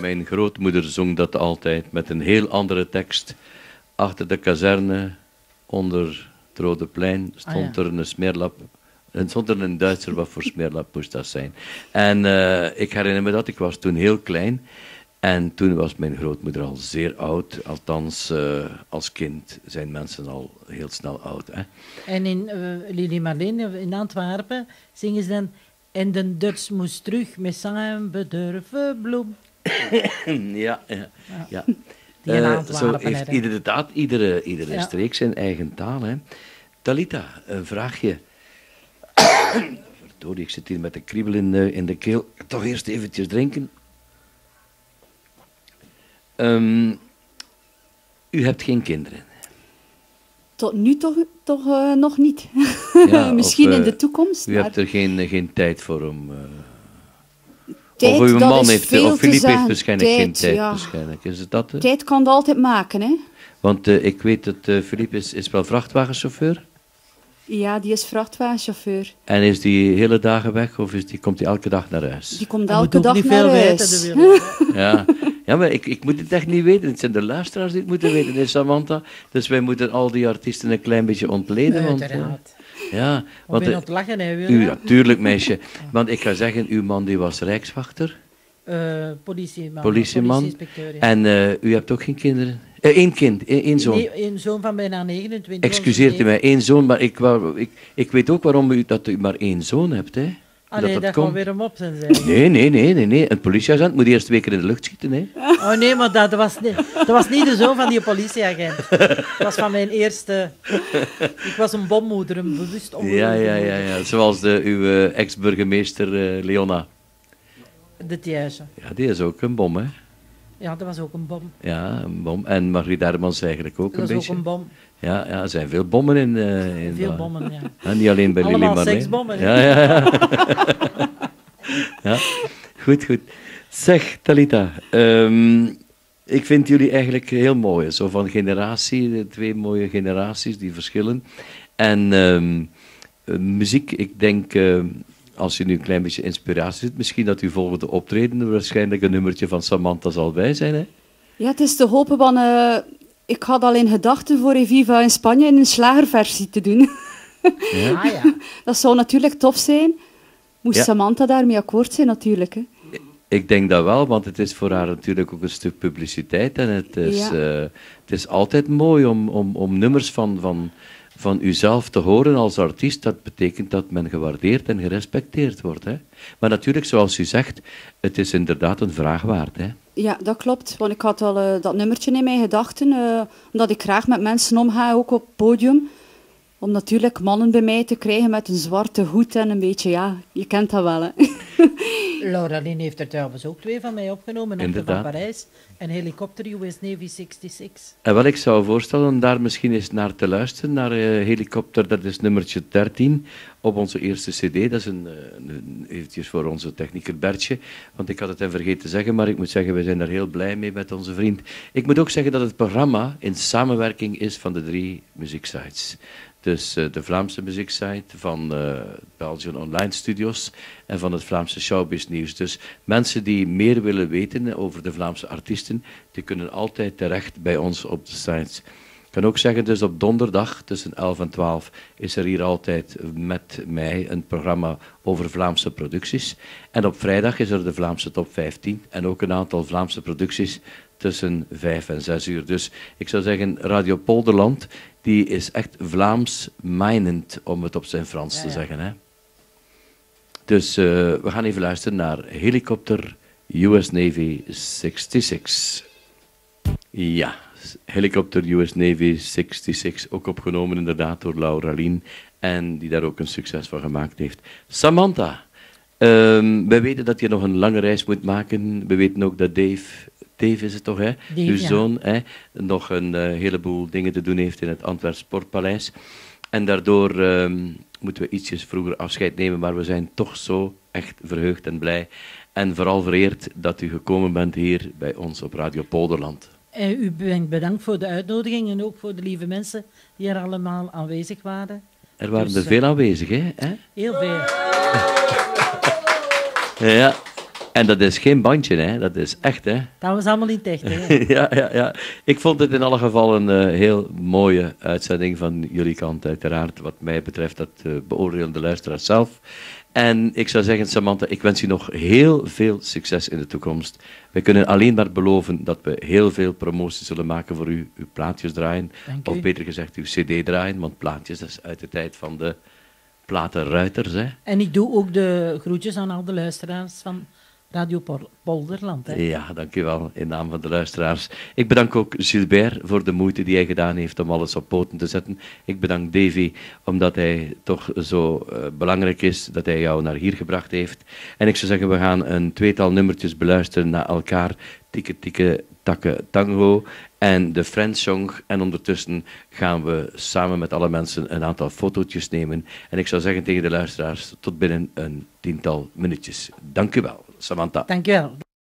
Mijn grootmoeder zong dat altijd met een heel andere tekst. Achter de kazerne, onder het Rode Plein, stond Ah, er een smeerlap. En stond er een Duitser, wat voor smeerlap moest dat zijn? En eh, ik herinner me dat, ik was toen heel klein. En toen was mijn grootmoeder al zeer oud. Althans, eh, als kind zijn mensen al heel snel oud. Hè? En in uh, Lili Marleen in Antwerpen zingen ze dan... En de Duits moest terug met zijn bedurven bloem. Ja, ja, ja. Eh, zo heeft inderdaad iedere, iedere Ja. streek zijn eigen taal. Hè. Talita, een vraagje. Verdorie, ik zit hier met de kriebel in, de- in de keel. Toch eerst eventjes drinken. Ehm, u hebt geen kinderen. Tot nu toch, toch eh, nog niet. Ja, Misschien of, in eh, de toekomst. U maar hebt er geen, eh, geen tijd voor om... eh, tijd, of uw man is heeft, of Philippe heeft waarschijnlijk geen Tijd, tijd. ja. Waarschijnlijk. Is het dat? hè? Tijd kan het altijd maken, hè. Want eh, ik weet dat eh Philippe is, is wel vrachtwagenchauffeur. Ja, die is vrachtwagenchauffeur. En is die hele dagen weg of is die, komt hij elke dag naar huis? Die komt elke dag niet naar veel huis. Ja, ja maar ik, ik moet het echt niet weten. Het zijn de luisteraars die het moeten weten, Samantha. Dus wij moeten al die artiesten een klein beetje ontleden. Want, eh, Uiteraard. Ja, Want want ben eh, aan het lachen, hè, wil u, je? natuurlijk meisje. Want ik ga zeggen, uw man die was rijkswachter, Eh, politieman. politieman. ja. En eh, u hebt ook geen kinderen? Eh, één kind, één, zoon. Nee, een zoon van bijna 29. Excuseert u mij, één zoon, maar ik, wou, ik, ik weet ook waarom u, dat u maar één zoon hebt. Hè. Allee, dat dat gaat weer hem op zijn zijn. Nee, nee, nee, nee, nee. Een politieagent moet eerst twee keer in de lucht schieten. Hè. Oh nee, maar dat was, niet, dat was niet de zoon van die politieagent. Dat was van mijn eerste... Ik was een bommoeder, een bewust ongelukkige Ja, ja, ja, ja. Zoals de, uw eh, ex-burgemeester eh, Leona. De Thiège. Ja, die is ook een bom, hè. Ja, dat was ook een bom. Ja, een bom. En Margriet Hermans eigenlijk ook Dat een was ook beetje. een bom. Ja, ja, er zijn veel bommen in... eh in Veel dat- bommen, ja. Ja, niet alleen bij Lili Allemaal Marleen. seksbommen, Ja, ja, ja. ja. Goed, goed. Zeg, Talita. ehm, ik vind jullie eigenlijk heel mooi. Zo van generatie, twee mooie generaties die verschillen. En ehm, eh, muziek, ik denk... ehm, als je nu een klein beetje inspiratie zit, misschien dat uw volgende optreden er waarschijnlijk een nummertje van Samantha zal bij zijn. Hè? Ja, het is te hopen, want eh, ik had al in gedachten voor Eviva in Spanje in een slagerversie te doen. Ah ja. dat zou natuurlijk tof zijn. Moest Ja. Samantha daarmee akkoord zijn, natuurlijk. Hè. Ik denk dat wel, want het is voor haar natuurlijk ook een stuk publiciteit. En het is, Ja. eh, het is altijd mooi om, om, om nummers van, van, van uzelf te horen als artiest. Dat betekent dat men gewaardeerd en gerespecteerd wordt. Hè? Maar natuurlijk, zoals u zegt, het is inderdaad een vraag waard. Hè? Ja, dat klopt. Want ik had al eh, dat nummertje in mijn gedachten. eh, omdat ik graag met mensen omga, ook op het podium. Om natuurlijk mannen bij mij te krijgen met een zwarte hoed en een beetje, ja, je kent dat wel. Hè. Laura Lynn heeft er trouwens ook twee van mij opgenomen. Achter van. Parijs. En helikopter US Navy 66. En wel, ik zou voorstellen om daar misschien eens naar te luisteren, naar eh, Helikopter, dat is nummertje 13 op onze eerste cd. Dat is een, eh, een, een- eventjes voor onze technieker Bertje, want ik had het hem vergeten te zeggen, maar ik moet zeggen, we zijn daar heel blij mee met onze vriend. Ik moet ook zeggen dat het programma in samenwerking is van de drie muzieksites. Dus eh, de Vlaamse muzieksite van eh Belgian Online Studios en van het Vlaamse Showbiz Nieuws. Dus mensen die meer willen weten over de Vlaamse artiesten, die kunnen altijd terecht bij ons op de sites. Ik kan ook zeggen, dus op donderdag tussen 11 en 12 is er hier altijd met mij een programma over Vlaamse producties. En op vrijdag is er de Vlaamse Top 15 en ook een aantal Vlaamse producties tussen 5 en 6 uur. Dus ik zou zeggen, Radio Polderland, die is echt Vlaams mijnend, om het op zijn Frans te zeggen. Hè? Dus eh, we gaan even luisteren naar Helikopter US Navy 66. Ja, Helikopter US Navy 66, ook opgenomen inderdaad door Laura Lien en die daar ook een succes van gemaakt heeft. Samantha, ehm, wij weten dat je nog een lange reis moet maken. We weten ook dat Dave, Dave is het toch, hè? Dave, uw ja. zoon, hè? nog een eh, heleboel dingen te doen heeft in het Antwerp Sportpaleis. En daardoor ehm, moeten we ietsjes vroeger afscheid nemen, maar we zijn toch zo echt verheugd en blij. En vooral vereerd dat u gekomen bent hier bij ons op Radio Polderland. En u bent bedankt voor de uitnodiging en ook voor de lieve mensen die er allemaal aanwezig waren. Er waren Dus, er eh, veel aanwezig, hè? Heel veel. Ja. En dat is geen bandje, hè. Dat is echt, hè. Dat was allemaal niet echt, hè. ja, ja, ja. Ik vond het in alle geval een eh, heel mooie uitzending van jullie kant, uiteraard. Wat mij betreft, dat uh, beoordelen de luisteraars zelf. En ik zou zeggen, Samantha, ik wens je nog heel veel succes in de toekomst. We kunnen alleen maar beloven dat we heel veel promotie zullen maken voor u, uw plaatjes draaien. Dank Of u. beter gezegd, uw cd draaien, want plaatjes, dat is uit de tijd van de platenruiters, hè. En ik doe ook de groetjes aan al de luisteraars van Radio Pol- Polderland. Hè. Ja, dankjewel, in naam van de luisteraars. Ik bedank ook Gilbert voor de moeite die hij gedaan heeft om alles op poten te zetten. Ik bedank Davy, omdat hij toch zo eh, belangrijk is dat hij jou naar hier gebracht heeft. En ik zou zeggen, we gaan een tweetal nummertjes beluisteren naar elkaar. Tikke Tikke Takke Tango en de Friends Song. En ondertussen gaan we samen met alle mensen een aantal fotootjes nemen. En ik zou zeggen tegen de luisteraars, tot binnen een tiental minuutjes. Dank u wel, Samantha. Dank je wel.